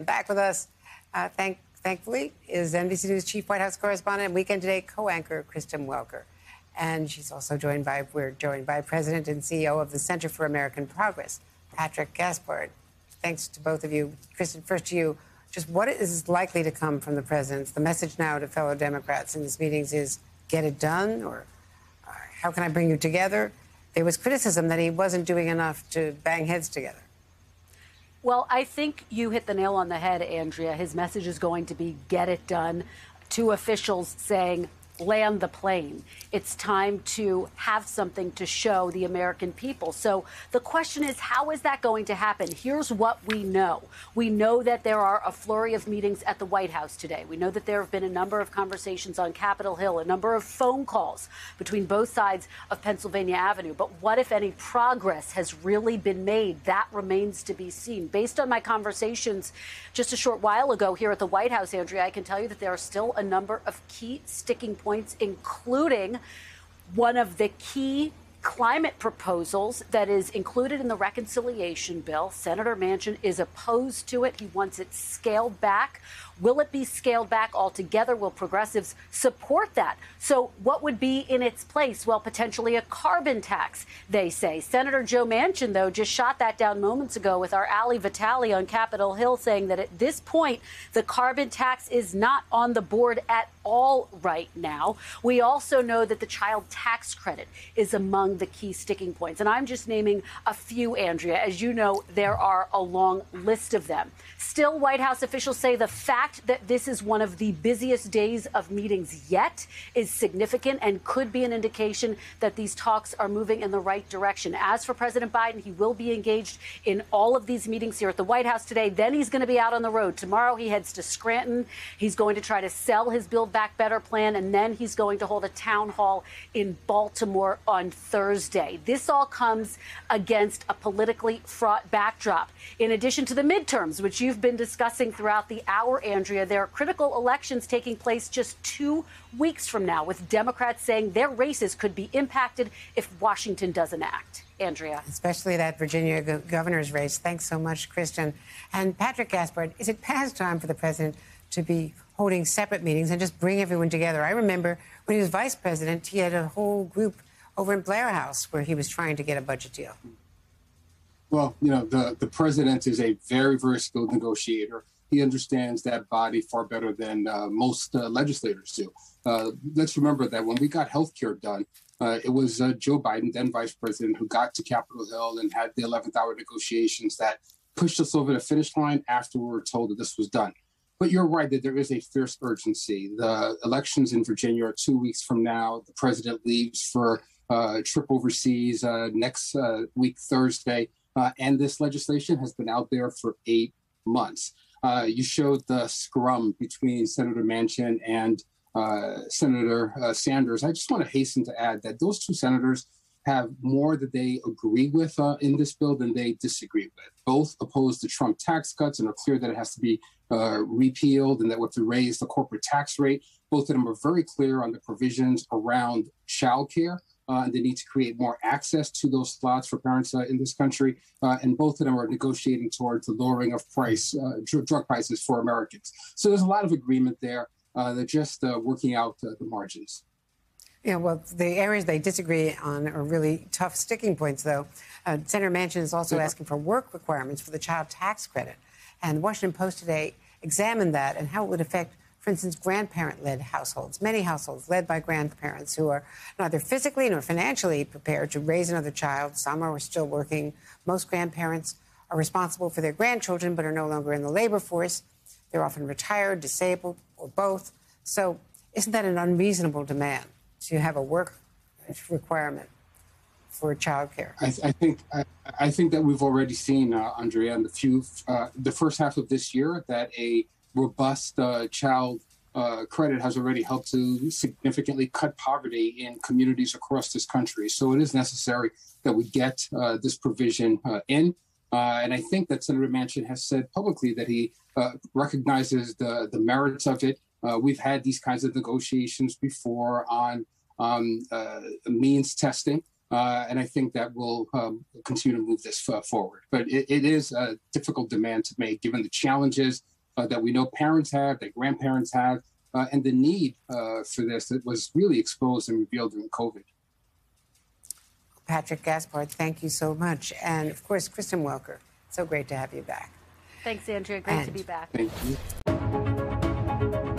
Back with us, uh, thank, thankfully, is NBC News chief White House correspondent and Weekend Today co-anchor Kristen Welker. And she's also joined by, we're joined by President and CEO of the Center for American Progress, Patrick Gaspard. Thanks to both of you. Kristen, first to you. Just what is likely to come from the president? The message now to fellow Democrats in these meetings is get it done, or uh, how can I bring you together? There was criticism that he wasn't doing enough to bang heads together. Well, I think you hit the nail on the head, Andrea. His message is going to be get it done. Two officials saying land the plane. It's time to have something to show the American people. So the question is, how is that going to happen? Here's what we know. We know that there are a flurry of meetings at the White House today. We know that there have been a number of conversations on Capitol Hill, a number of phone calls between both sides of Pennsylvania Avenue. But what, if any, progress has really been made? That remains to be seen. Based on my conversations just a short while ago here at the White House, Andrea, I can tell you that there are still a number of key sticking points points, including one of the key climate proposals that is included in the reconciliation bill. Senator Manchin is opposed to it. He wants it scaled back. Will it be scaled back altogether? Will progressives support that? So, what would be in its place? Well, potentially a carbon tax, they say. Senator Joe Manchin, though, just shot that down moments ago with our Ali Vitale on Capitol Hill, saying that at this point, the carbon tax is not on the board at all right now. We also know that the child tax credit is among the key sticking points. And I'm just naming a few, Andrea. As you know, there are a long list of them. Still, White House officials say the fact that this is one of the busiest days of meetings yet is significant and could be an indication that these talks are moving in the right direction. As for President Biden, he will be engaged in all of these meetings here at the White House today. Then he's going to be out on the road. Tomorrow, he heads to Scranton. He's going to try to sell his Build Back Better plan, and then he's going to hold a town hall in Baltimore on Thursday. This all comes against a politically fraught backdrop. In addition to the midterms, which you've been discussing throughout the hour, Andrea, there are critical elections taking place just two weeks from now, with Democrats saying their races could be impacted if Washington doesn't act. Andrea. Especially that Virginia go- governor's race. Thanks so much, Kristen. And Patrick Gaspard, is it past time for the president to be holding separate meetings and just bring everyone together? I remember when he was vice president, he had a whole group over in Blair House where he was trying to get a budget deal. Well, you know, the, the president is a very, very skilled negotiator. He understands that body far better than uh, most uh, legislators do. Uh, let's remember that when we got health care done, uh, it was uh, Joe Biden, then vice president, who got to Capitol Hill and had the 11th hour negotiations that pushed us over the finish line after we were told that this was done. But you're right that there is a fierce urgency. The elections in Virginia are two weeks from now. The president leaves for trip overseas next week, Thursday. and this legislation has been out there for eight months. Uh, you showed the scrum between Senator Manchin and uh, Senator uh, Sanders. I just want to hasten to add that those two senators have more that they agree with uh, in this bill than they disagree with. Both oppose the Trump tax cuts and are clear that it has to be uh, repealed and that we have to raise the corporate tax rate. Both of them are very clear on the provisions around child childcare uh, and the need to create more access to those slots for parents uh, in this country. Uh, and both of them are negotiating towards the lowering of price uh, dr- drug prices for Americans. So there's a lot of agreement there. Uh, they're just uh, working out the margins. Yeah, well, the areas they disagree on are really tough sticking points, though. Senator Manchin is also yeah. asking for work requirements for the child tax credit. And the Washington Post today examined that and how it would affect for instance, grandparent led households, many households led by grandparents who are neither physically nor financially prepared to raise another child. Some are still working. Most grandparents are responsible for their grandchildren but are no longer in the labor force. They're often retired, disabled, or both. So, isn't that an unreasonable demand to have a work requirement for childcare? I, I think I, I, think that we've already seen, uh, Andrea, in the few uh, the first half of this year that a robust uh, child uh, credit has already helped to significantly cut poverty in communities across this country. So it is necessary that we get uh, this provision uh, in. Uh, and I think that Senator Manchin has said publicly that he uh, recognizes the, the merits of it. we've had these kinds of negotiations before on um, means testing. Uh, and I think that will um, continue to move this forward. But it, it is a difficult demand to make given the challenges uh, that we know parents have, that grandparents have, uh, and the need uh, for this that was really exposed and revealed during COVID. Patrick Gaspard, thank you so much. And of course, Kristen Welker, so great to have you back. Thanks, Andrea. Great to be back. Thank you.